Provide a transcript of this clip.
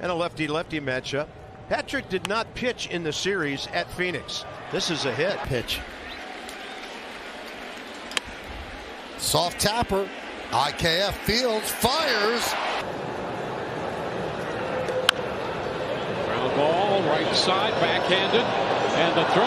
and a lefty-lefty matchup. Patrick did not pitch in the series at Phoenix. This is a hit. Pitch. Soft tapper. IKF Fields fires. Ground ball, right side, backhanded, and the throw.